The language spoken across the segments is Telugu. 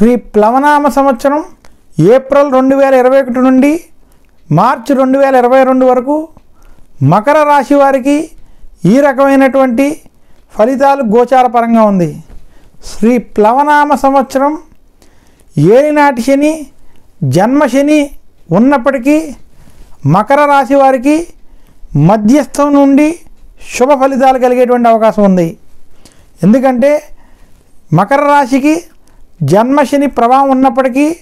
శ్రీ ప్లవనామ సంవత్సరం ఏప్రిల్ రెండు వేల ఇరవై ఒకటి నుండి మార్చి రెండు వేల ఇరవై రెండు వరకు మకర రాశి వారికి ఈ రకమైనటువంటి ఫలితాలు గోచారపరంగా ఉంది. శ్రీ ప్లవనామ సంవత్సరం ఏలినాటి శని జన్మ శని ఉన్నప్పటికీ మకర రాశి వారికి మధ్యస్థం నుండి శుభ ఫలితాలు కలిగేటువంటి అవకాశం ఉంది. ఎందుకంటే మకర రాశికి జన్మశని ప్రభావం ఉన్నప్పటికీ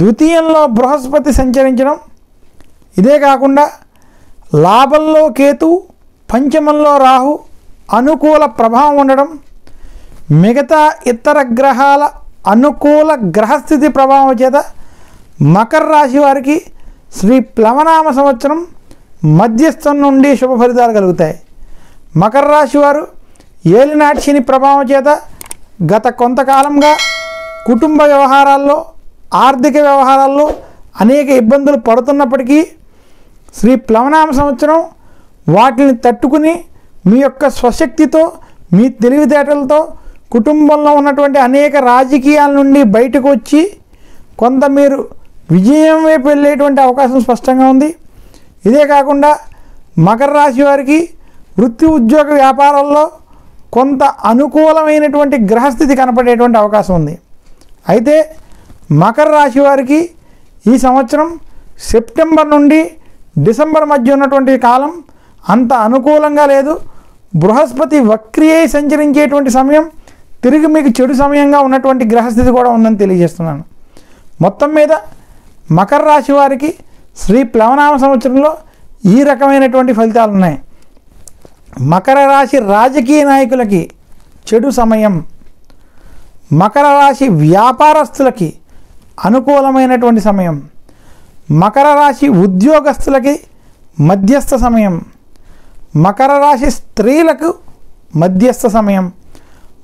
ద్వితీయంలో బృహస్పతి సంచరించడం. ఇదే కాకుండా లాభంలో కేతు పంచమంలో రాహు అనుకూల ప్రభావం ఉండడం. మిగతా ఇతర గ్రహాల అనుకూల గ్రహస్థితి ప్రభావం చేత మకర రాశి వారికి శ్రీ ప్లవనామ సంవత్సరం మధ్యస్థం నుండి శుభ ఫలితాలు కలుగుతాయి. మకర రాశి వారు ఏలినాటి శని ప్రభావం చేత గత కొంతకాలంగా కుటుంబ వ్యవహారాల్లో ఆర్థిక వ్యవహారాల్లో అనేక ఇబ్బందులు పడుతున్నప్పటికీ శ్రీ ప్లవనామ సంవత్సరం వాటిని తట్టుకుని మీ యొక్క స్వశక్తితో మీ తెలివితేటలతో కుటుంబంలో ఉన్నటువంటి అనేక రాజకీయాల నుండి బయటకు వచ్చి కొంత మీరు విజయం వైపు వెళ్ళేటువంటి అవకాశం స్పష్టంగా ఉంది. ఇదే కాకుండా మకర రాశి వారికి వృత్తి ఉద్యోగ వ్యాపారాల్లో కొంత అనుకూలమైనటువంటి గ్రహస్థితి కనపడేటువంటి అవకాశం ఉంది. అయితే మకర రాశి వారికి ఈ సంవత్సరం సెప్టెంబర్ నుండి డిసెంబర్ మధ్య ఉన్నటువంటి కాలం అంత అనుకూలంగా లేదు. బృహస్పతి వక్రియ సంచరించేటువంటి సమయం తిరిగి మీకు చెడు సమయంగా ఉన్నటువంటి గ్రహస్థితి కూడా ఉందని తెలియజేస్తున్నాను. మొత్తం మీద మకర రాశి వారికి శ్రీ ప్లవనామ సంవత్సరంలో ఈ రకమైనటువంటి ఫలితాలు ఉన్నాయి మకర రాశి రాజకీయ నాయకులకి చెడు సమయం మకర రాశి వ్యాపారస్తులకి అనుకూలమైనటువంటి సమయం. మకర రాశి ఉద్యోగస్తులకి మధ్యస్థ సమయం. మకర రాశి స్త్రీలకు మధ్యస్థ సమయం.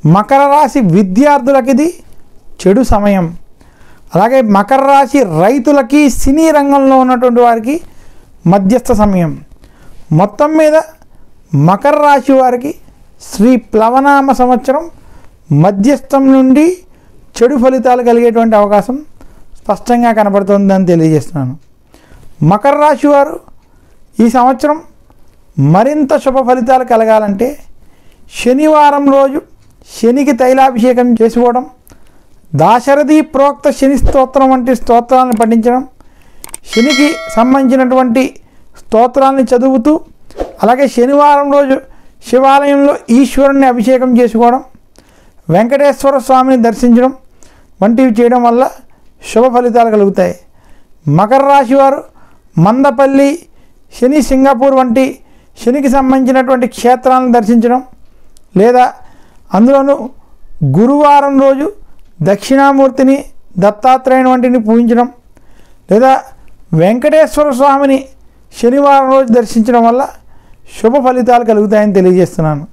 మకర రాశి విద్యార్థులకి ఇది చెడు సమయం. అలాగే మకర రాశి రైతులకి సినీ రంగంలో ఉన్నటువంటి వారికి మధ్యస్థ సమయం. మొత్తం మీద మకర రాశి వారికి శ్రీ ప్లవనామ సంవత్సరం మధ్యస్థం నుండి చెడు ఫలితాలు కలిగేటువంటి అవకాశం స్పష్టంగా కనబడుతుందని తెలియజేస్తున్నాను. మకర రాశి వారు ఈ సంవత్సరం మరింత శుభ ఫలితాలు కలగాలంటే శనివారం రోజు శనికి తైలాభిషేకం చేసుకోవడం దాశరథి ప్రోక్త శని స్తోత్రం వంటి స్తోత్రాలను పఠించడం శనికి సంబంధించినటువంటి స్తోత్రాన్ని చదువుతూ అలాగే శనివారం రోజు శివాలయంలో ఈశ్వరుని అభిషేకం చేసుకోవడం వెంకటేశ్వర స్వామిని దర్శించడం వంటివి చేయడం వల్ల శుభ ఫలితాలు కలుగుతాయి. మకర రాశి వారు మందపల్లి శని సింగపూర్ వంటి శనికి సంబంధించినటువంటి క్షేత్రాలను దర్శించడం లేదా అందులోనూ గురువారం రోజు దక్షిణామూర్తిని దత్తాత్రేయుని వంటిని పూజించడం లేదా వెంకటేశ్వర స్వామిని శనివారం రోజు దర్శించడం వల్ల శుభ ఫలితాలు కలుగుతాయని తెలియజేస్తున్నాను.